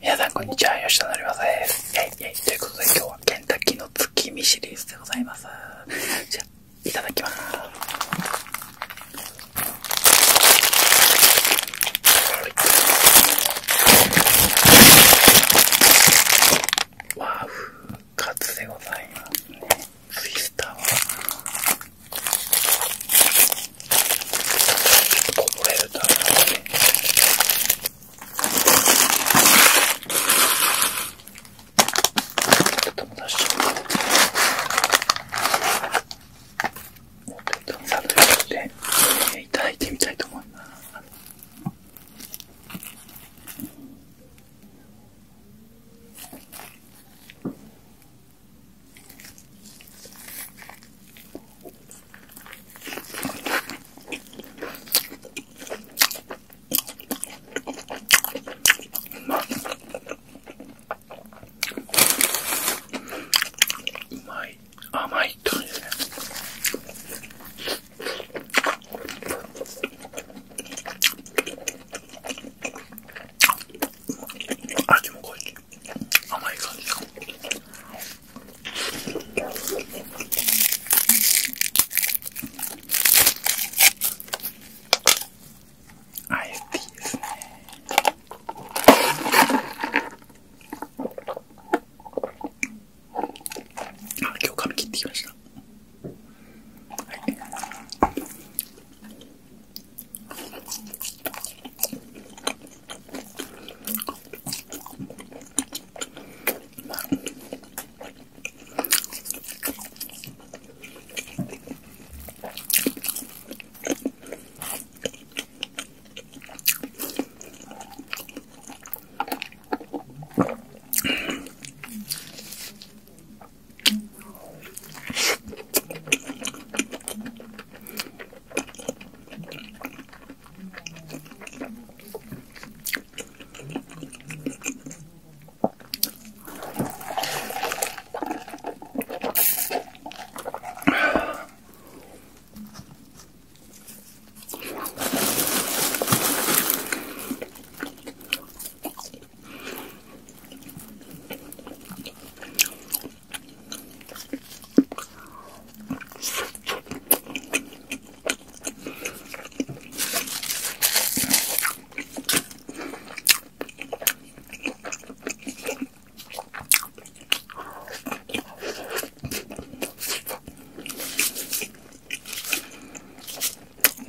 皆さんこんにちは、吉田のりまさです。イェイイェイとい。うことで今日はケンタッキーの月見シリーズでござい。ます。じゃあ、い。ただきます。ワーフカツでござい。ますね。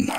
No,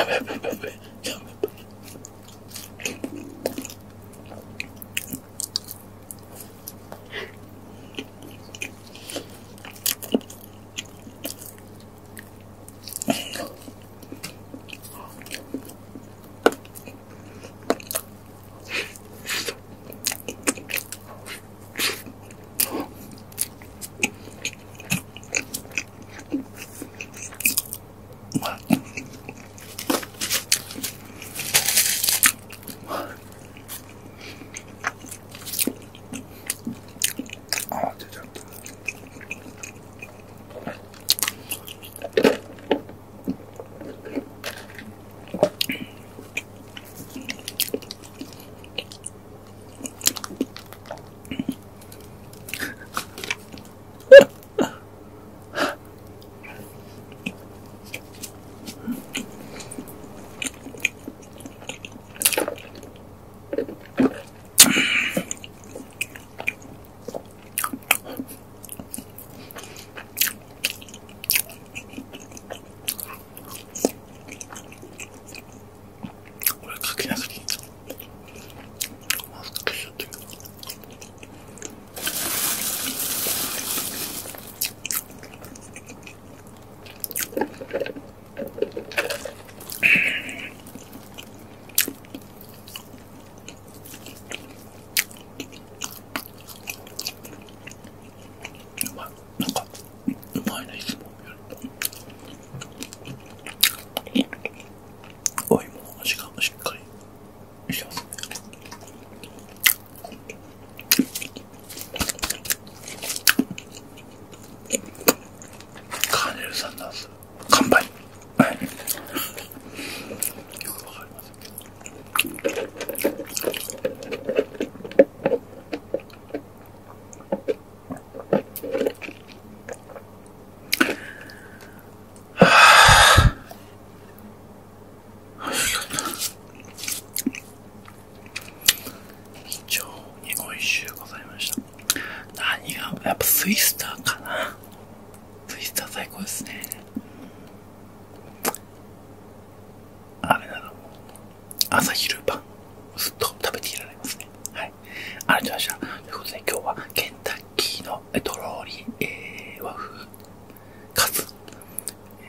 Yeah. やっぱツイスターかなツイスター最高ですねあれなら朝昼晩ずっと食べていられますねはいありがとうございましたということで今日はケンタッキーのえとろり、えー、和風カツ、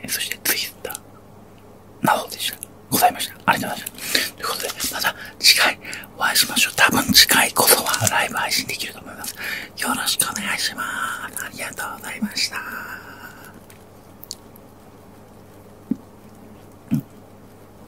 えーそしてツイスターなどでした。ございました。ありがとうございました。ということで、また次回お会いしましょう。多分次回こそはライブ配信できると思います。